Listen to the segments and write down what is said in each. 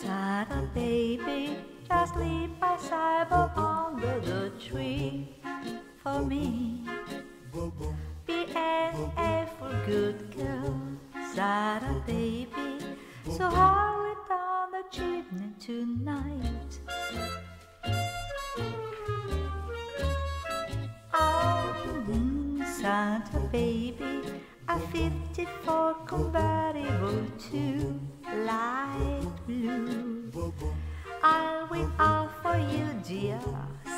Santa baby, just sleep beside but under the tree for me. Be an awful good girl, Santa baby. So hurry down the chimney tonight. Baby, a 54 convertible too light blue. I'll wait out for you, dear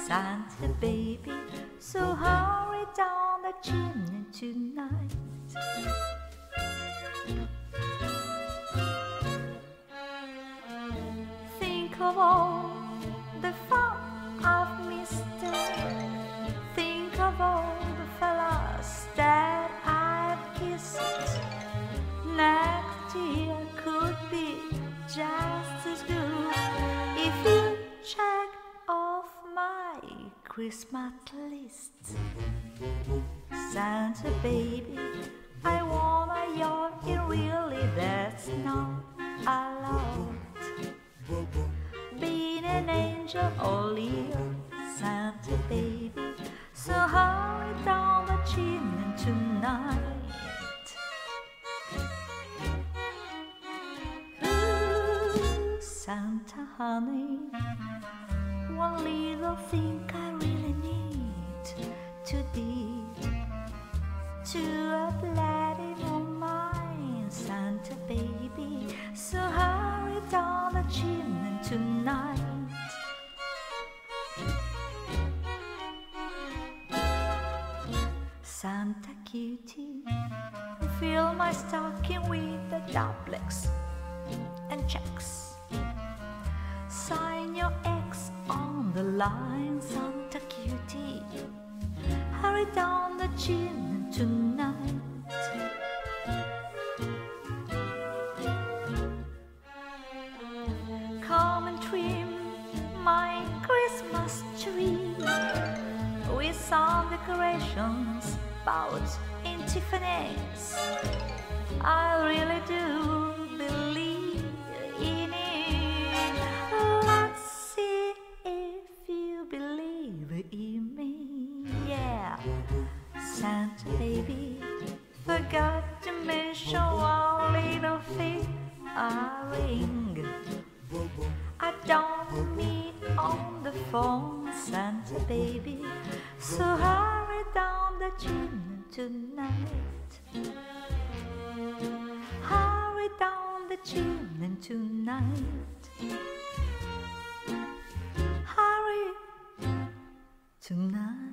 Santa baby. So hurry down the chimney tonight. Christmas list. Santa baby, I want a yacht. It really that's not a lot. Being an angel all year, Santa baby. So hurry down the chimney tonight. Ooh, Santa honey, one little thing I really need to deed to a platinum mine, Santa baby. So hurry down the chimney tonight. Santa cutie, fill my stocking with the doublets and checks. Sign your X on the line, Santa cutie. Hurry down the chimney tonight. Come and trim my Christmas tree with some decorations bought in Tiffany's. I really do Santa baby forgot to mention one little thing. A ring. I don't mean on the phone, Santa baby. So hurry down the chimney tonight. Hurry down the chimney tonight. Hurry tonight.